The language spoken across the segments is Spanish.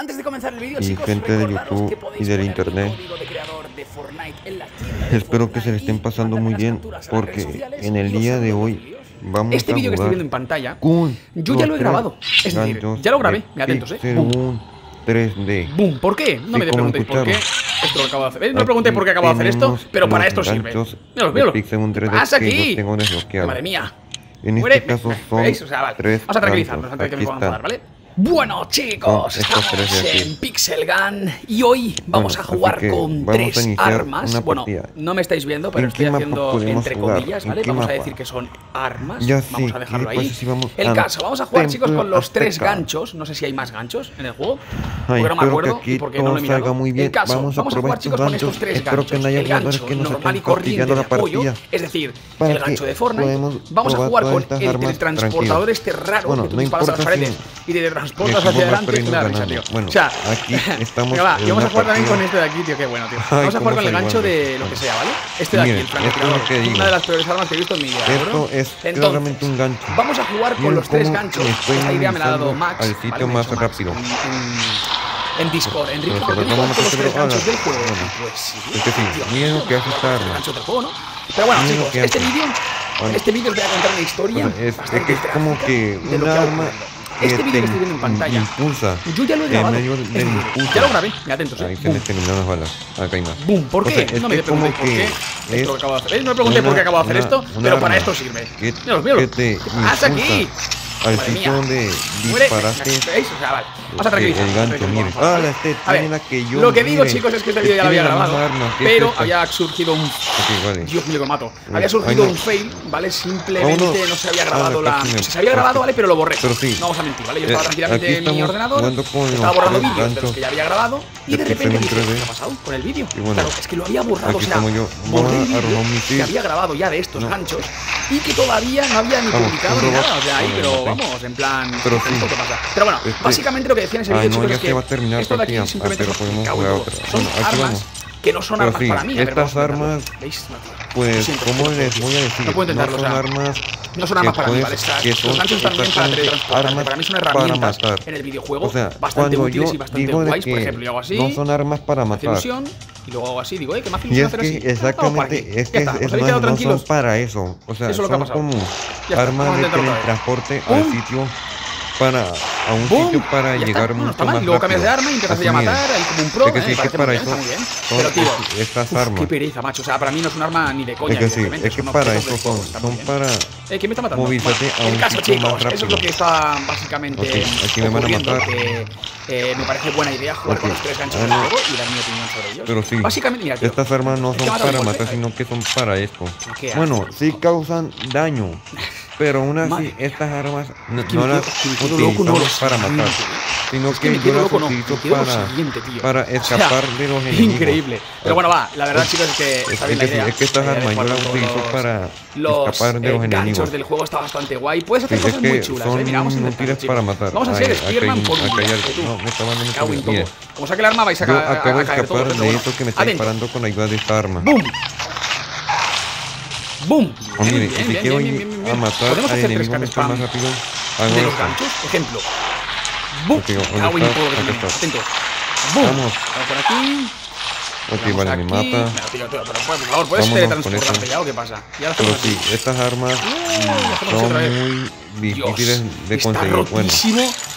Antes de comenzar el video, y chicos, gente de YouTube y del internet. De de Espero que se le estén pasando muy bien porque en el día de hoy vamos este a Este vídeo que estoy viendo en pantalla, yo ya lo he grabado. Es decir, ya lo grabé, me atentos, eh. Boom. 3D. Boom, ¿por qué? No me preguntéis por qué. Esto lo acabo de hacer. Eh, no me preguntéis por qué acabo de hacer esto, pero para esto sirve. Míralo, míralo. ¿Qué pasa aquí? Madre mía. En este caso son ¿Veis? O sea, vale. Vamos a tranquilizarnos antes de que me puedan ¿vale? Bueno chicos, estamos es en Pixel Gun y hoy vamos bueno, a jugar con tres armas. Bueno, no me estáis viendo, pero estoy haciendo entre comillas, ¿vale? Vamos mapa? a decir que son armas. Yo vamos sí, a dejarlo ahí. Si vamos el caso, vamos a jugar chicos con los azteca. tres ganchos. No sé si hay más ganchos en el juego, Ay, porque no me acuerdo y porque no lo he mirado. Muy bien. El caso, vamos a, vamos a jugar chicos ganchos. con estos tres espero ganchos. Que no haya el gancho que nos normal y corriente de apoyo, es decir, el gancho de Fortnite. Vamos a jugar con el teletransportador este raro que tú disparas a las paredes y te transportas hacia adelante. Claro. Bueno, aquí estamos. Y vamos a jugar también con este de aquí, tío. Qué bueno, tío. Vamos a jugar con el gancho de lo que sea, ¿vale? Este de aquí, el. Es una de las peores armas que he visto en mi vida. Esto es Entonces, claramente un gancho. Vamos a jugar con los tres ganchos. Esta idea me la ha dado Max. Al sitio más rápido en Discord, en Discord, pero, del juego. Pues sí, es que miedo que hace esta arma. Pero bueno, chicos, este vídeo, este vídeo os voy a contar una historia. Es, que es como que un arma este vídeo que estoy viendo en pantalla. Impulsa. Yo ya lo he grabado. En medio. Ya lo grabé. Me atentos, eh. Ahí tienes terminadas balas. Acá hay más. Boom. ¿Por qué? no me pregunté por qué. Esto que acabo de hacer. Eh, no me pregunté por qué acabo de hacer esto, pero para esto sirve. Míralo, míralo. ¿Qué pasa aquí? Al sitio donde disparaste. Vamos a tranquilizar. El gancho, mire. Ah, la este la que yo. Lo que digo, chicos, es que este video ya lo había grabado. Pero había surgido un. Dios mío, lo mato. Había surgido un fail, ¿vale? Simplemente no se había grabado la. Se había grabado, ¿vale? Pero lo borré. No vamos a mentir, ¿vale? Yo estaba tranquilamente en mi ordenador. Estaba borrando vídeos de los que ya había grabado. Y de repente ¿qué ha pasado con el vídeo? Claro, es que lo había borrado. O sea, borré el que había grabado ya de estos ganchos y que todavía no había ni publicado ni nada. O sea, ahí, pero vamos, en plan. Pero, sí. pasa. pero bueno, este, básicamente lo que decían ah, no, es que va a terminar esto de aquí simplemente ah, podemos son armas que no son armas para mí. Estas armas, pues, ¿cómo les voy a decir? No puedo no son armas. No son armas para puedes, mí, ¿vale? Estas, que son, los para. Para mí son herramientas en el videojuego o sea, bastante útiles y bastante guays. Por ejemplo, yo hago así. No son armas para matar y luego hago así, digo, eh, que más ilusión hacer que. Exactamente, es que es, no, son para eso. O sea, eso que ha como armas de teletransporte al para a un ¡Bum! sitio para llegar está. mucho más Luego cambias de arma y empiezas a matar ahí como un pro. Es que eh, sí, eh, que para eso, bien, Pero, tío, estas uf, armas. Qué pereza, macho. O sea, para mí no es un arma ni de coña. Es que sí, es que para eso son, son, para. Eh, ¿Quién me está matando? Movilizarte bueno, a un el caso, sitio chicos, más rápido. Eso es lo que está básicamente. Okay, aquí me van a matar. Que, eh, me parece buena idea jugar okay. con los tres ganchos del ah, juego y dar mi opinión sobre ellos. Pero sí, básicamente, mira, estas armas no son para matar, sino que son para esto. Bueno, sí causan daño. Pero aún así, estas armas no, las utilizamos para matar, sino que, yo las utilizo para, para escapar de los enemigos. Increíble. Pero bueno, va, la verdad, chicos, es que está bien. Es que estas eh, armas yo las utilizo para los, escapar de los eh, enemigos. del juego está bastante guay. Puedes hacer sí, cosas muy chulas, eh. Mira, vamos a para matar. Vamos a hacer Spearman un día. No, me está mandando Como saque el arma, vais a, ca de escapar de esto que me está disparando con la ayuda de esta arma. ¡Bum! Mire, a matar Podemos hacer tres más rápido. De los ganchos, ejemplo. ¡Bum! Cago en todo lo que ¡Bum! Vamos. Por aquí. Ok, vale, aquí. me mata. Me tiro, tío, pero, por favor, ¿puedes teletransportarte ya o qué pasa? Ya pero sí, estas armas uh, son muy difíciles Dios, de conseguir. Está bueno,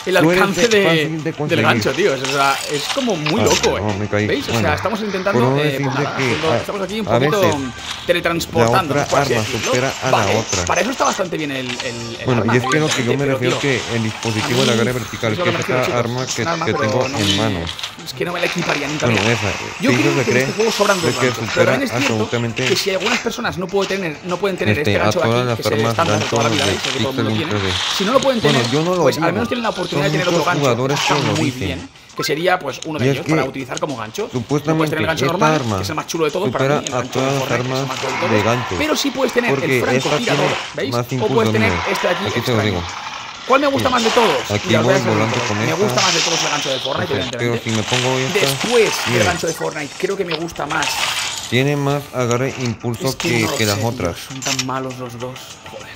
el alcance de, de del gancho, tío. O sea, es como muy ah, loco, no, eh. ¿Veis? Bueno, o sea, estamos intentando. Eh, pues, nada, que, estamos aquí un poquito teletransportando. La otra arma supera a la vale, otra. Para eso está bastante bien el. el, el bueno, arma, y es que lo que yo me refiero es que el dispositivo de la carga vertical, es que es esta arma que tengo en mano. Es que no me la equiparía ni nunca. Bueno, esa. Yo creo que cree este juego sobran dos bancos. Que pero también es cierto que si algunas personas no pueden tener, no pueden tener este, este gancho de aquí, que toda la vida, que todo el mundo tiene, si no lo pueden tener, pues al menos tienen la oportunidad de tener otro gancho, que está muy bien que sería pues uno de ellos para utilizar como gancho. No puedes tener el gancho normal, arma que es el más chulo de todos para mí, el gancho de, correr, armas es el más de, gancho. Pero sí puedes tener el franco tirador, ¿veis? O puedes tener mío. este de aquí, aquí extraño. ¿Cuál me gusta más de todos? Aquí voy con Me gusta más de todos el gancho de Fortnite, Pero evidentemente. si me pongo esta, Después del mira, gancho de Fortnite, creo que me gusta más. tiene más agarre e impulso Es que, que, no que las sé, tío, otras. son tan malos los dos. Joder.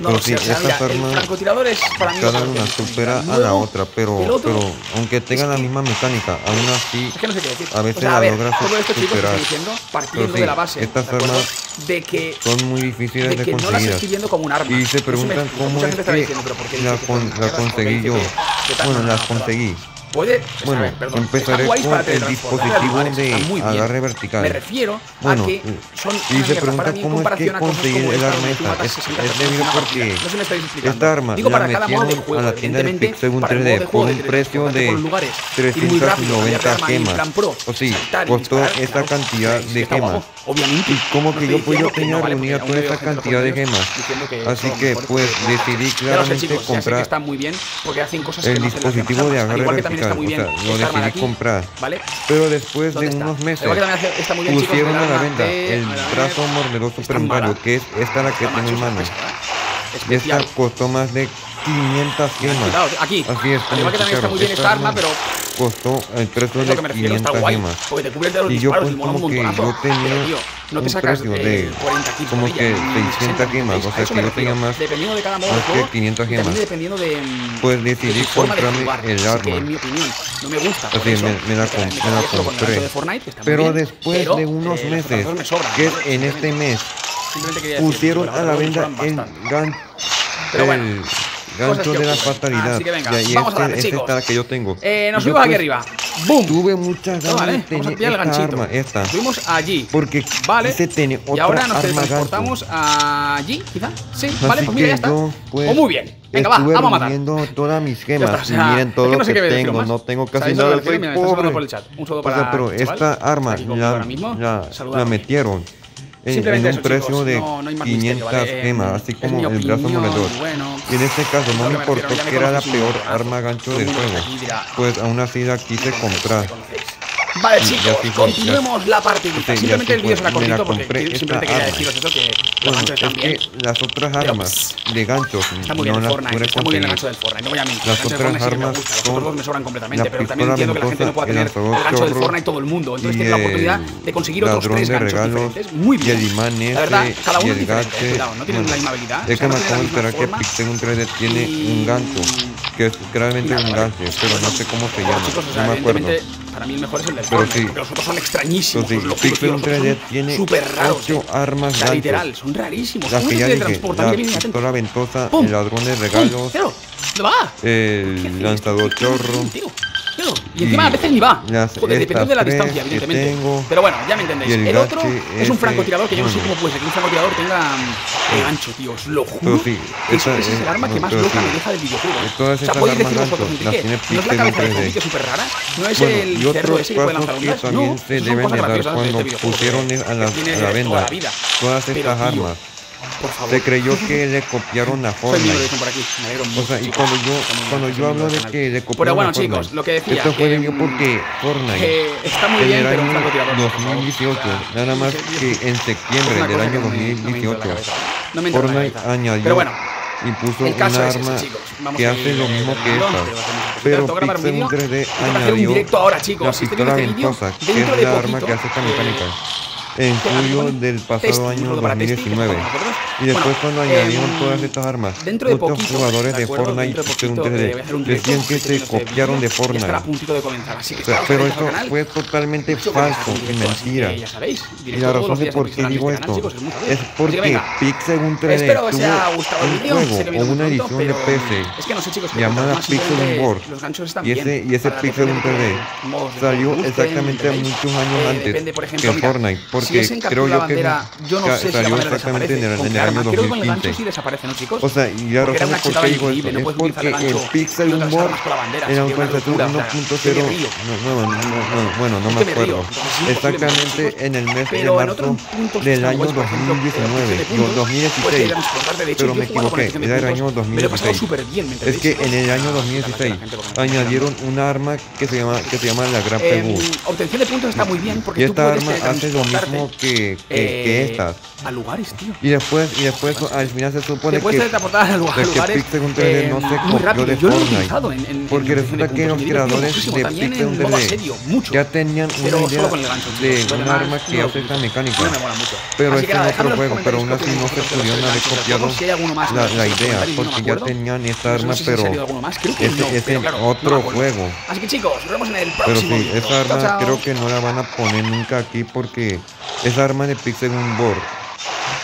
No, pero si sí, esta cada una supera a la otra, pero, pero aunque tengan la misma mecánica, aún así a veces o la logras superar. Partiendo de la base, estas ¿de armas que, son muy difíciles de, conseguir. Y se preguntan cómo es la, conseguí yo. Bueno, las conseguí, Puede. Pues, bueno, empezaré con el dispositivo de agarre vertical. Me refiero bueno, a que eh, son y se pregunta cómo es que conseguir el arma esta. Es, debido porque esta arma Digo, la metieron a la tienda de Pixel 3D por un precio de 390 gemas. O oh, sí, costó esta cantidad de gemas. Y como que pues, yo pues yo tenía reunida toda esta cantidad de gemas. Así que pues decidí claramente comprar el dispositivo de agarre vertical está muy bien. Lo decidí comprar. ¿vale? Pero después de unos meses pusieron a la venta el brazo morderoso peruano, que es esta la que tengo en mano. Esta costó más de 500 gemas. Cuidado, aquí. Que también está muy bien esta arma, pero costó el precio de 500 gemas. Y yo pues que yo tenía no te sacas de como que 600 gemas, o sea, que yo tenía más, más que 500 gemas. Pues decidí comprarme el arma. no me gusta. La, compré. Pero después de unos meses, que en este mes, pusieron a la venta el Gun gancho de la fatalidad. Así que venga, y vamos este, a darle, este chicos. Esta la que yo tengo. Eh, nos subimos aquí pues arriba. ¡Bum! Tuve muchas ganas vale, de vamos a pillar el ganchito. Arma, esta. Subimos allí. Porque vale. Este tiene otra y ahora nos transportamos allí, quizá. Sí, Así vale, pues mira, ya está. Yo, oh, pues, o muy bien. Venga, va, vamos a matar. todas mis gemas. Está, o sea, y miren todo es que no sé lo que, tengo. No tengo casi nada. Soy pobre. Por el chat. Un saludo para. Pero esta arma ya la metieron en, un precio de no, 500 gemas, así como el brazo moledor. En este caso no me importó que era la peor arma gancho del juego, pues aún así la quise comprar. Vale, chicos, sí, continuemos ya. la partidita. Simplemente el vídeo será cortito porque simplemente quería deciros eso que los ganchos están bien. las otras armas de ganchos. Está muy bien el Fortnite, está muy bien el gancho del Fortnite. No voy a mentir, el gancho del Fortnite sí que me gusta. Los otros dos me sobran completamente, pero también entiendo que la gente no pueda tener el gancho del Fortnite todo el mundo. Entonces tiene la oportunidad de conseguir otros tres ganchos diferentes. Muy bien. La verdad, cada uno es diferente. Cuidado, no tienen la misma habilidad. Es que me acabo que Pixel 3D tiene un gancho que es un pero no sé cómo se llama, no me acuerdo. Para mí el mejor es el pero sí. pero los otros son extrañísimos. Sí, tiene 8 armas la literal, son rarísimos. Las que ya dije, ventosa, el regalos, el lanzador chorro. Y encima a veces ni va. Dependiendo de la distancia, evidentemente. Pero bueno, ya me entendéis. El, otro es un francotirador que yo no sé cómo puede ser que un francotirador tenga eh, ancho, tío. Os lo juro. Eso, es el arma que más loca me deja del videojuego. No es la cabeza de Enrique súper rara, no es el cerro ese que puede lanzar. No, son cosas graciosas de este videojuego. Pusieron eh, a la venda todas estas armas. Se creyó que le copiaron la forma. o sea, y cuando yo, cuando yo hablo de que le copiaron Pero bueno, chicos, lo que decía. Esto fue debido porque Fortnite. está muy bien, 2018, nada más que en septiembre del año 2018. Fortnite añadió. Pero bueno y puso el un arma chicos. Que hace lo mismo que esta. Pero Pixel 3D añadió directo ahora, chicos. la pistola ventosa, que hace en julio del pasado año 2019. Y después cuando añadieron todas estas armas, muchos jugadores de Fortnite 3D decían que se copiaron de Fortnite. Pero esto fue totalmente falso y mentira. Y la razón de por qué digo esto es porque Pixel 3D tuvo un juego o una edición de PC llamada Pixel World y ese, y ese Pixel 3D salió exactamente muchos años antes que Fortnite porque si creo yo la bandera, que yo no sé si la bandera desaparece. En el, en el año 2015. Creo que con el gancho sí desaparece, ¿no, chicos? O sea, y ahora porque sabemos por qué digo. No es porque el, gancho, el Pixel Humor era un contratura 1.0. No, no, no, no, bueno, no me acuerdo. Exactamente en el mes de marzo del año 2019. 2016. Pero me equivoqué, era el año 2016. Es que en el año 2016 añadieron una arma que se llama, que se llama la Gran Pegu. Obtención de puntos está muy bien porque y esta arma hace mismo que, que, que eh, estas. A lugares, tío. Y después, y después al final se supone que, a lu- a de que lugares Pixel 3D no eh, se copió rápido. de Yo lo he Fortnite. en, en, Porque en resulta que los creadores de Pixel en modo 3D asedio, mucho. ya tenían Pero una idea de un arma que hace esta mecánica. Pero es otro en los juego, pero aún así no se pudieron de haber copiado la, de idea, porque ya tenían esta arma, pero es pero en otro juego. Así que chicos, nos vemos en el Pero próximo sí, vídeo. esa Chao, arma creo que no la van a poner nunca aquí porque esa arma de Pixel Board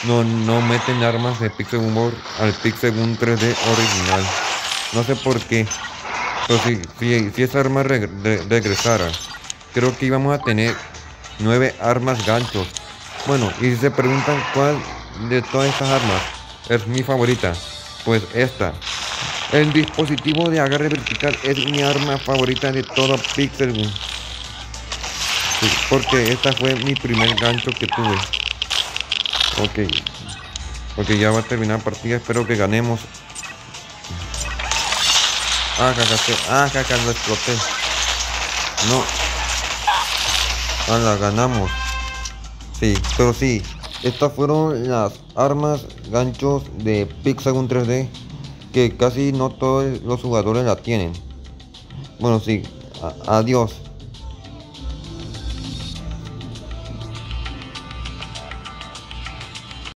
no, no meten armas de Pixel Board al Pixel 3D original. No sé por qué. Pero si, si, si esa arma re- regresara, creo que íbamos a tener nueve armas ganchos. Bueno, y si se preguntan cuál de todas estas armas es mi favorita, pues esta. El dispositivo de agarre vertical es mi arma favorita de todo Pixel. Porque esta fue mi primer gancho que tuve. Ok. Porque ya va a terminar la partida, espero que ganemos. Ah, ah, caca, lo exploté. No. Ah, la ganamos. Sí, pero sí. Estas fueron las armas ganchos de Pixagon 3D que casi no todos los jugadores la tienen. Bueno, sí. adiós.